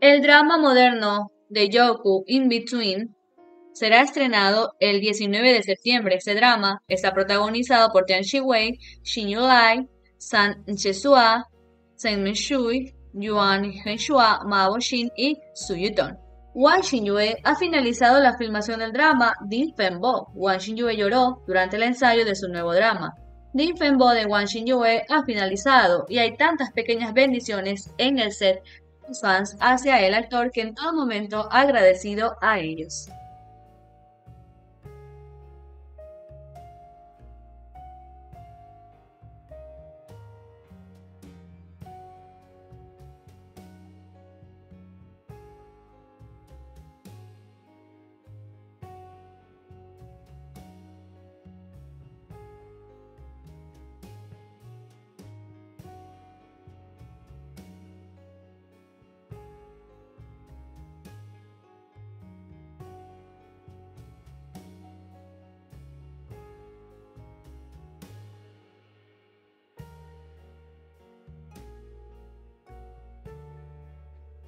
El drama moderno de Yoku In Between será estrenado el 19 de septiembre. Este drama está protagonizado por Tian Shi-wei, Xin Yulai, San Chesua, Shen Menshui, Yuan Henshua, Mao Xin y Su Yutong. Wang Xinyue ha finalizado la filmación del drama Din Fenbo. Wang Xinyue lloró durante el ensayo de su nuevo drama. Din Fenbo de Wang Xinyue ha finalizado y hay tantas pequeñas bendiciones en el set fans hacia el actor que en todo momento ha agradecido a ellos.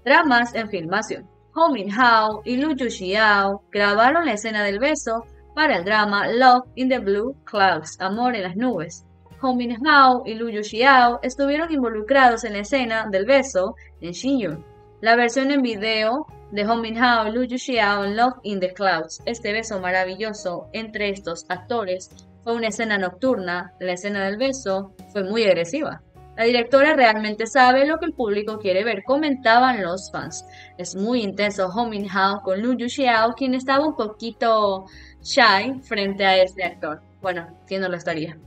Dramas en filmación. Ho Min Hao y Lu Xiao grabaron la escena del beso para el drama Love in the Blue Clouds, Amor en las nubes. Ho Min Hao y Lu Xiao estuvieron involucrados en la escena del beso en Xinyun. La versión en video de Ho Min Hao y Lu Xiao en Love in the Clouds. Este beso maravilloso entre estos actores fue una escena nocturna. La escena del beso fue muy agresiva. La directora realmente sabe lo que el público quiere ver, comentaban los fans. Es muy intenso Ho Min Hao con Lu Xiao, quien estaba un poquito shy frente a este actor. Bueno, ¿quién no lo estaría?